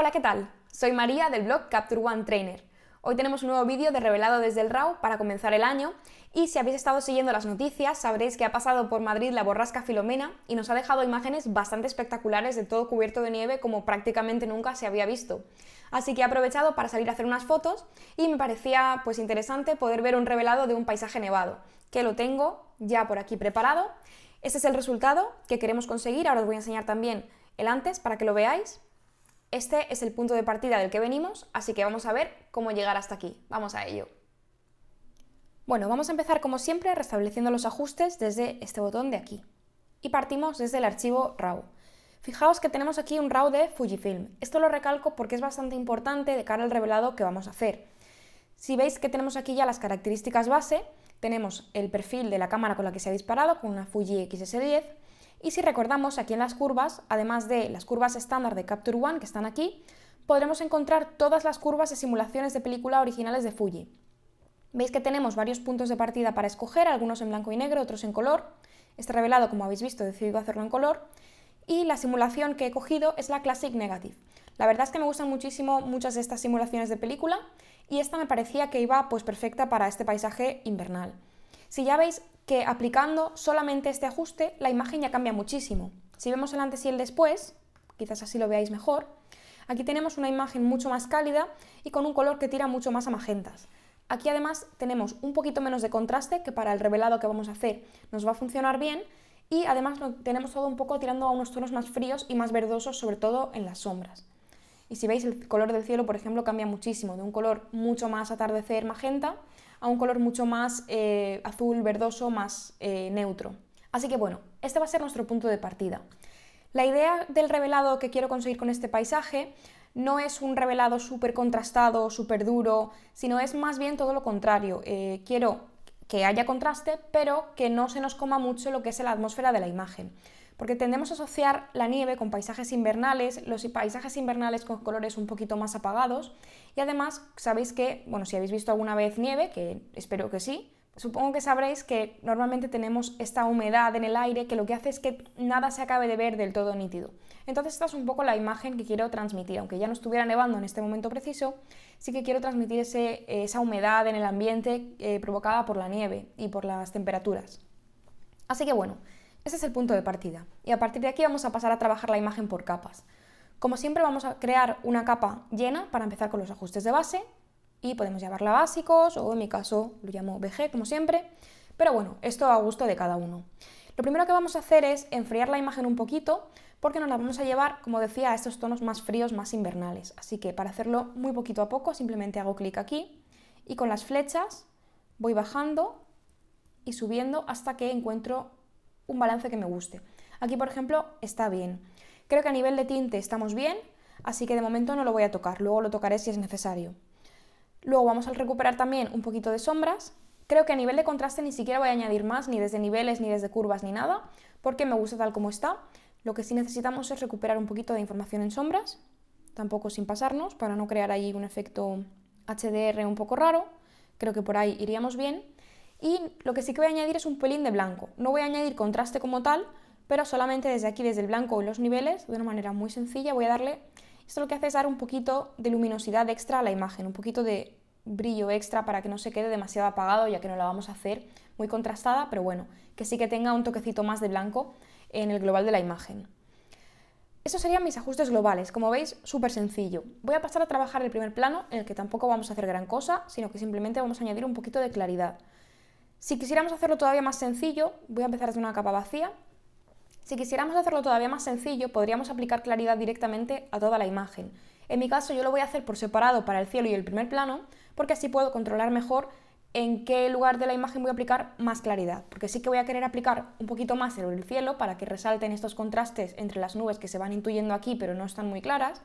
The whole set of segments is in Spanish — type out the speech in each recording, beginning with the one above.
Hola, ¿qué tal? Soy María del blog Capture One Trainer. Hoy tenemos un nuevo vídeo de revelado desde el RAW para comenzar el año y si habéis estado siguiendo las noticias sabréis que ha pasado por Madrid la borrasca Filomena y nos ha dejado imágenes bastante espectaculares de todo cubierto de nieve como prácticamente nunca se había visto. Así que he aprovechado para salir a hacer unas fotos y me parecía pues interesante poder ver un revelado de un paisaje nevado, que lo tengo ya por aquí preparado. Este es el resultado que queremos conseguir, ahora os voy a enseñar también el antes para que lo veáis. Este es el punto de partida del que venimos, así que vamos a ver cómo llegar hasta aquí. Vamos a ello. Bueno, vamos a empezar como siempre restableciendo los ajustes desde este botón de aquí. Y partimos desde el archivo RAW. Fijaos que tenemos aquí un RAW de Fujifilm. Esto lo recalco porque es bastante importante de cara al revelado que vamos a hacer. Si veis que tenemos aquí ya las características base, tenemos el perfil de la cámara con la que se ha disparado, con una Fuji XS10, y si recordamos, aquí en las curvas, además de las curvas estándar de Capture One que están aquí, podremos encontrar todas las curvas de simulaciones de película originales de Fuji. Veis que tenemos varios puntos de partida para escoger, algunos en blanco y negro, otros en color. Este revelado, como habéis visto, he decidido hacerlo en color. Y la simulación que he cogido es la Classic Negative. La verdad es que me gustan muchísimo muchas de estas simulaciones de película y esta me parecía que iba pues perfecta para este paisaje invernal. Si ya veis que aplicando solamente este ajuste, la imagen ya cambia muchísimo. Si vemos el antes y el después, quizás así lo veáis mejor, aquí tenemos una imagen mucho más cálida y con un color que tira mucho más a magentas. Aquí además tenemos un poquito menos de contraste, que para el revelado que vamos a hacer nos va a funcionar bien, y además tenemos todo un poco tirando a unos tonos más fríos y más verdosos, sobre todo en las sombras. Y si veis el color del cielo, por ejemplo, cambia muchísimo, de un color mucho más atardecer magenta a un color mucho más eh, azul verdoso, más eh, neutro. Así que bueno, este va a ser nuestro punto de partida. La idea del revelado que quiero conseguir con este paisaje no es un revelado súper contrastado, súper duro, sino es más bien todo lo contrario. Eh, quiero que haya contraste, pero que no se nos coma mucho lo que es la atmósfera de la imagen porque tendemos a asociar la nieve con paisajes invernales, los paisajes invernales con colores un poquito más apagados y además sabéis que, bueno, si habéis visto alguna vez nieve, que espero que sí, supongo que sabréis que normalmente tenemos esta humedad en el aire que lo que hace es que nada se acabe de ver del todo nítido. Entonces esta es un poco la imagen que quiero transmitir, aunque ya no estuviera nevando en este momento preciso, sí que quiero transmitir esa humedad en el ambiente eh, provocada por la nieve y por las temperaturas. Así que bueno, ese es el punto de partida. Y a partir de aquí vamos a pasar a trabajar la imagen por capas. Como siempre vamos a crear una capa llena para empezar con los ajustes de base y podemos llamarla básicos o en mi caso lo llamo BG como siempre, pero bueno, esto a gusto de cada uno. Lo primero que vamos a hacer es enfriar la imagen un poquito porque nos la vamos a llevar, como decía, a estos tonos más fríos, más invernales. Así que para hacerlo muy poquito a poco simplemente hago clic aquí y con las flechas voy bajando y subiendo hasta que encuentro un balance que me guste. Aquí, por ejemplo, está bien. Creo que a nivel de tinte estamos bien, así que de momento no lo voy a tocar, luego lo tocaré si es necesario. Luego vamos a recuperar también un poquito de sombras. Creo que a nivel de contraste ni siquiera voy a añadir más, ni desde niveles, ni desde curvas, ni nada, porque me gusta tal como está. Lo que sí necesitamos es recuperar un poquito de información en sombras, tampoco sin pasarnos, para no crear ahí un efecto HDR un poco raro. Creo que por ahí iríamos bien. Y lo que sí que voy a añadir es un pelín de blanco. No voy a añadir contraste como tal, pero solamente desde aquí, desde el blanco y los niveles, de una manera muy sencilla, voy a darle... Esto lo que hace es dar un poquito de luminosidad extra a la imagen, un poquito de brillo extra para que no se quede demasiado apagado, ya que no la vamos a hacer muy contrastada, pero bueno, que sí que tenga un toquecito más de blanco en el global de la imagen. Esos serían mis ajustes globales, como veis, súper sencillo. Voy a pasar a trabajar el primer plano, en el que tampoco vamos a hacer gran cosa, sino que simplemente vamos a añadir un poquito de claridad. Si quisiéramos hacerlo todavía más sencillo, voy a empezar desde una capa vacía. Si quisiéramos hacerlo todavía más sencillo, podríamos aplicar claridad directamente a toda la imagen. En mi caso yo lo voy a hacer por separado para el cielo y el primer plano, porque así puedo controlar mejor en qué lugar de la imagen voy a aplicar más claridad, porque sí que voy a querer aplicar un poquito más en el cielo para que resalten estos contrastes entre las nubes que se van intuyendo aquí pero no están muy claras,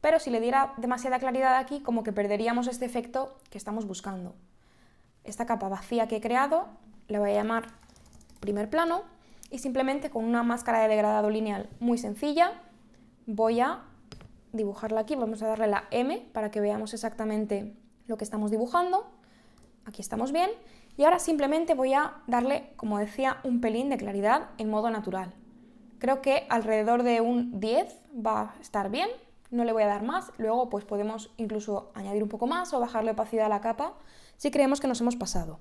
pero si le diera demasiada claridad aquí como que perderíamos este efecto que estamos buscando esta capa vacía que he creado, la voy a llamar primer plano y simplemente con una máscara de degradado lineal muy sencilla voy a dibujarla aquí, vamos a darle la M para que veamos exactamente lo que estamos dibujando, aquí estamos bien, y ahora simplemente voy a darle, como decía, un pelín de claridad en modo natural. Creo que alrededor de un 10 va a estar bien, no le voy a dar más, luego pues podemos incluso añadir un poco más o bajarle opacidad a la capa si creemos que nos hemos pasado.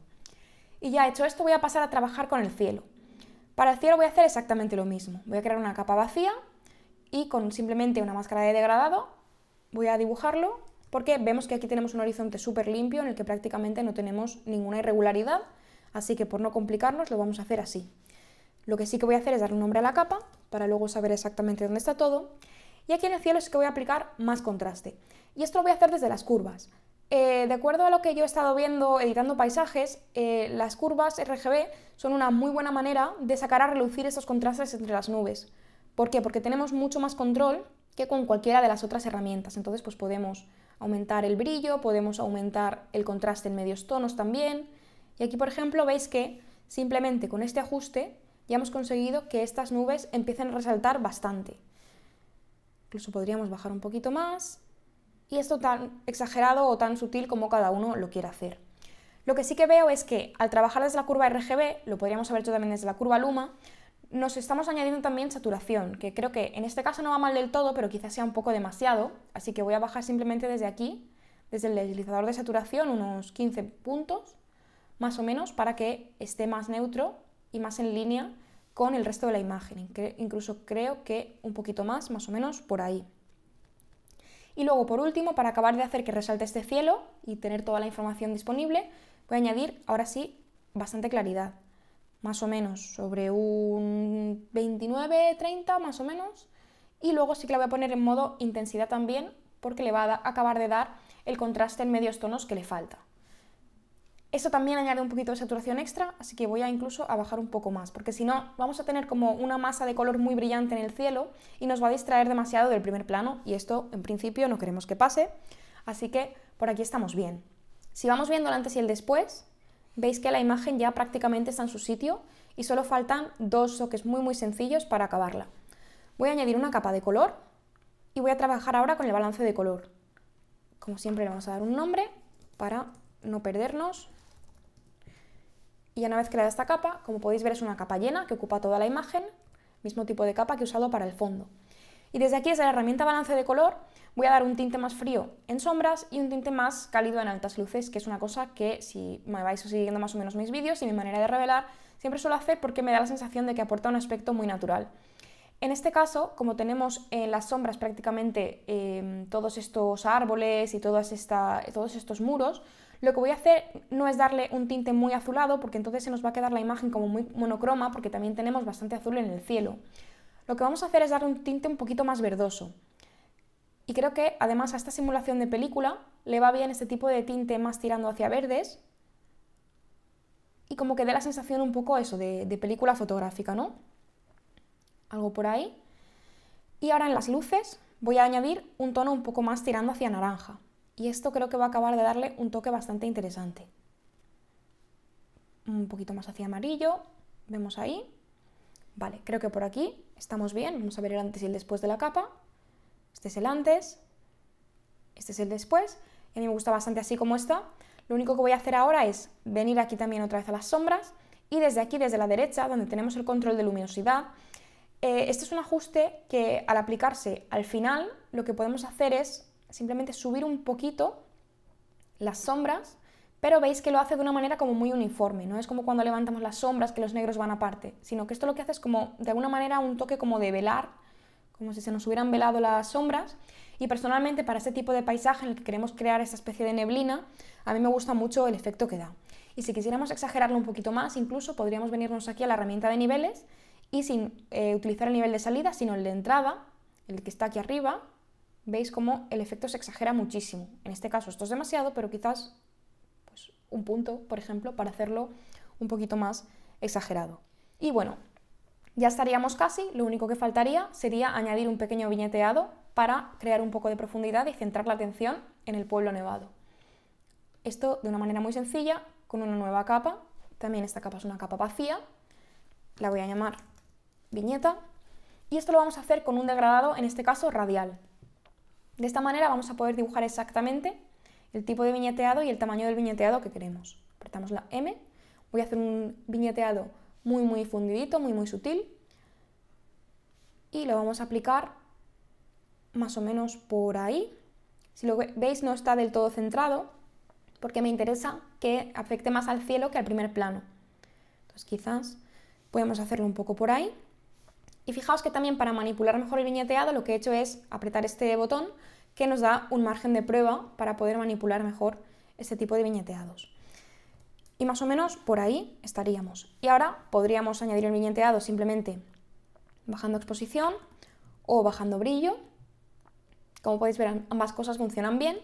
Y ya hecho esto voy a pasar a trabajar con el cielo. Para el cielo voy a hacer exactamente lo mismo. Voy a crear una capa vacía y con simplemente una máscara de degradado voy a dibujarlo porque vemos que aquí tenemos un horizonte súper limpio en el que prácticamente no tenemos ninguna irregularidad, así que por no complicarnos lo vamos a hacer así. Lo que sí que voy a hacer es darle un nombre a la capa para luego saber exactamente dónde está todo. Y aquí en el cielo es que voy a aplicar más contraste. Y esto lo voy a hacer desde las curvas. Eh, de acuerdo a lo que yo he estado viendo editando paisajes, eh, las curvas RGB son una muy buena manera de sacar a relucir estos contrastes entre las nubes. ¿Por qué? Porque tenemos mucho más control que con cualquiera de las otras herramientas. Entonces, pues podemos aumentar el brillo, podemos aumentar el contraste en medios tonos también. Y aquí, por ejemplo, veis que simplemente con este ajuste ya hemos conseguido que estas nubes empiecen a resaltar bastante. Incluso podríamos bajar un poquito más y esto tan exagerado o tan sutil como cada uno lo quiera hacer. Lo que sí que veo es que al trabajar desde la curva RGB, lo podríamos haber hecho también desde la curva Luma, nos estamos añadiendo también saturación, que creo que en este caso no va mal del todo, pero quizás sea un poco demasiado, así que voy a bajar simplemente desde aquí, desde el deslizador de saturación, unos 15 puntos, más o menos, para que esté más neutro y más en línea con el resto de la imagen, incluso creo que un poquito más, más o menos por ahí. Y luego, por último, para acabar de hacer que resalte este cielo y tener toda la información disponible, voy a añadir, ahora sí, bastante claridad. Más o menos, sobre un 29-30 más o menos. Y luego sí que la voy a poner en modo intensidad también, porque le va a acabar de dar el contraste en medios tonos que le falta. Esto también añade un poquito de saturación extra, así que voy a incluso a bajar un poco más, porque si no vamos a tener como una masa de color muy brillante en el cielo y nos va a distraer demasiado del primer plano y esto en principio no queremos que pase, así que por aquí estamos bien. Si vamos viendo el antes y el después, veis que la imagen ya prácticamente está en su sitio y solo faltan dos toques muy muy sencillos para acabarla. Voy a añadir una capa de color y voy a trabajar ahora con el balance de color. Como siempre le vamos a dar un nombre para no perdernos y una vez creada esta capa, como podéis ver es una capa llena que ocupa toda la imagen, mismo tipo de capa que he usado para el fondo. Y desde aquí, desde la herramienta balance de color, voy a dar un tinte más frío en sombras y un tinte más cálido en altas luces, que es una cosa que si me vais siguiendo más o menos mis vídeos y mi manera de revelar, siempre suelo hacer porque me da la sensación de que aporta un aspecto muy natural. En este caso, como tenemos en las sombras prácticamente eh, todos estos árboles y todas todos estos muros, lo que voy a hacer no es darle un tinte muy azulado, porque entonces se nos va a quedar la imagen como muy monocroma, porque también tenemos bastante azul en el cielo. Lo que vamos a hacer es darle un tinte un poquito más verdoso. Y creo que además a esta simulación de película le va bien este tipo de tinte más tirando hacia verdes y como que dé la sensación un poco eso de, de película fotográfica, ¿no? Algo por ahí. Y ahora en las luces voy a añadir un tono un poco más tirando hacia naranja y esto creo que va a acabar de darle un toque bastante interesante. Un poquito más hacia amarillo, vemos ahí. Vale, creo que por aquí estamos bien. Vamos a ver el antes y el después de la capa. Este es el antes, este es el después. Y a mí me gusta bastante así como está. Lo único que voy a hacer ahora es venir aquí también otra vez a las sombras y desde aquí, desde la derecha, donde tenemos el control de luminosidad, eh, este es un ajuste que al aplicarse al final lo que podemos hacer es simplemente subir un poquito las sombras, pero veis que lo hace de una manera como muy uniforme, no es como cuando levantamos las sombras que los negros van aparte, sino que esto lo que hace es como de alguna manera un toque como de velar, como si se nos hubieran velado las sombras, y personalmente para este tipo de paisaje en el que queremos crear esta especie de neblina, a mí me gusta mucho el efecto que da. Y si quisiéramos exagerarlo un poquito más, incluso podríamos venirnos aquí a la herramienta de niveles y sin eh, utilizar el nivel de salida, sino el de entrada, el que está aquí arriba, veis cómo el efecto se exagera muchísimo. En este caso esto es demasiado, pero quizás pues, un punto, por ejemplo, para hacerlo un poquito más exagerado. Y bueno, ya estaríamos casi, lo único que faltaría sería añadir un pequeño viñeteado para crear un poco de profundidad y centrar la atención en el pueblo nevado. Esto de una manera muy sencilla, con una nueva capa, también esta capa es una capa vacía, la voy a llamar viñeta, y esto lo vamos a hacer con un degradado, en este caso radial. De esta manera vamos a poder dibujar exactamente el tipo de viñeteado y el tamaño del viñeteado que queremos. Apretamos la M, voy a hacer un viñeteado muy muy fundidito, muy muy sutil y lo vamos a aplicar más o menos por ahí. Si lo veis no está del todo centrado porque me interesa que afecte más al cielo que al primer plano. Entonces quizás podemos hacerlo un poco por ahí. Y fijaos que también para manipular mejor el viñeteado lo que he hecho es apretar este botón que nos da un margen de prueba para poder manipular mejor este tipo de viñeteados. Y más o menos por ahí estaríamos. Y ahora podríamos añadir el viñeteado simplemente bajando exposición o bajando brillo. Como podéis ver, ambas cosas funcionan bien,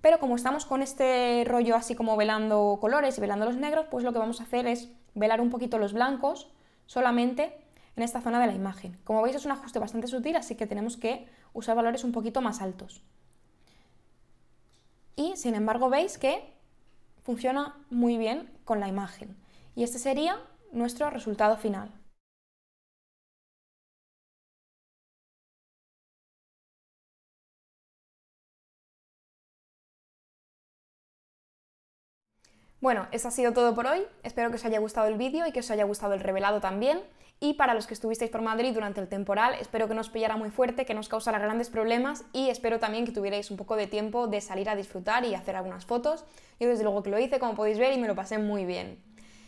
pero como estamos con este rollo así como velando colores y velando los negros, pues lo que vamos a hacer es velar un poquito los blancos solamente en esta zona de la imagen. Como veis es un ajuste bastante sutil, así que tenemos que usar valores un poquito más altos. Y sin embargo veis que funciona muy bien con la imagen. Y este sería nuestro resultado final. Bueno, eso ha sido todo por hoy. Espero que os haya gustado el vídeo y que os haya gustado el revelado también. Y para los que estuvisteis por Madrid durante el temporal, espero que no os pillara muy fuerte, que no os causara grandes problemas y espero también que tuvierais un poco de tiempo de salir a disfrutar y hacer algunas fotos. Yo desde luego que lo hice, como podéis ver, y me lo pasé muy bien.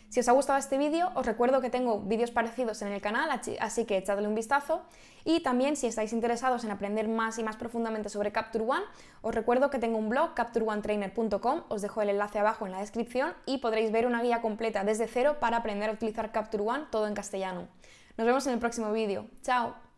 Si os ha gustado este vídeo, os recuerdo que tengo vídeos parecidos en el canal, así que echadle un vistazo. Y también, si estáis interesados en aprender más y más profundamente sobre Capture One, os recuerdo que tengo un blog, captureonetrainer.com, os dejo el enlace abajo en la descripción y podréis ver una guía completa desde cero para aprender a utilizar Capture One todo en castellano. Nos vemos en el próximo vídeo. ¡Chao!